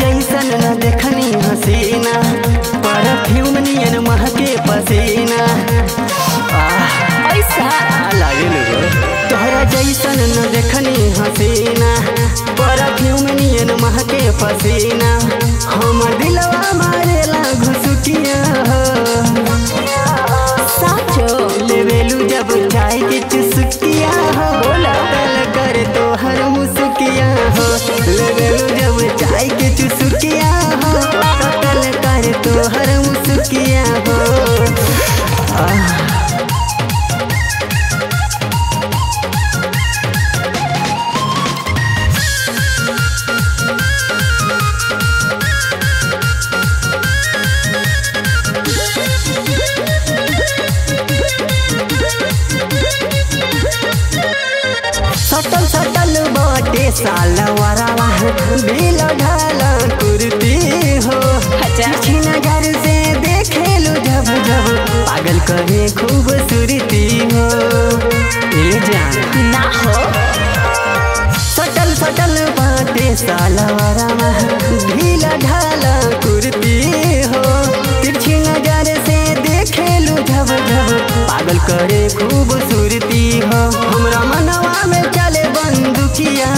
जैसन न देखनी हसीना परफ्यूम नियन महके पसीना देखनी हसीना परफ्यूम नियन महके पसीना। हम दिलवा मारेला घुसुकिया साचो। लेवेलू जब चाय के चुस्किया बाटे सालवारा बिल ढाल कुर्ती हो। अच्छा। छी नज़र से देखे लो जब जब पागल करे खूबसूरती हो। ए जान। ना हो। सटल सटल बाटे सालवारा ढील ढाल कुर्ती हो। तिरछी नज़र से देखे लो जब जब पागल करे खूबसूरती हो। हमरा मनवा में चले बंदुकिया।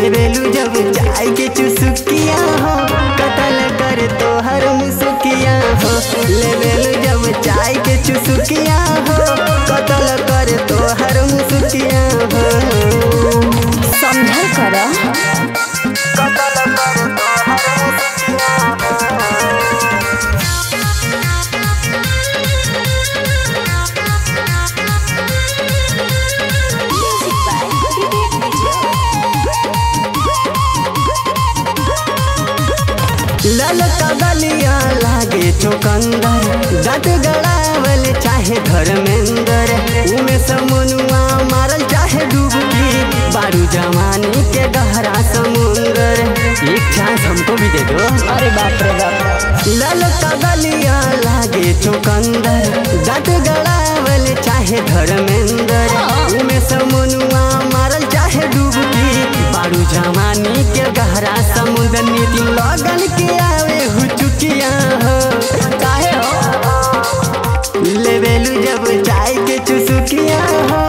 लेवेलू जब चाय के चुसुकिया हो, कतल कर तो हर मुसुकिया हो। लेवेलू जब चाय के चुसुकिया हो कटल कर तोहर मुसुकिया ललका गलिया लागे चौकंदर दाँत गड़ावल चाहे धर्मेंदर। उमे समनुआ मारल चाहे डूबकी बारू जवानी के गहरा समुंदर। एक चांस हमको भी दे दो। अरे बाप रे बाप। लागे चौकंदर दाँत गड़ावल चाहे धर्मेंदर। के गहरा समुद्र नीति लगन के आवे हुचुकिया हो। काहे हो। लेवेलू जब चाय के चुसुकिया हो।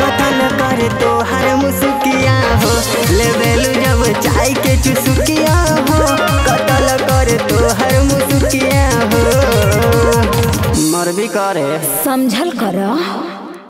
कतल करे तोहर मुसुकिया हो। लेवेलू जब चाय के चुसुकिया हो। कतल करे तोहर मुसुकिया हो। मर भी करे। समझल कर।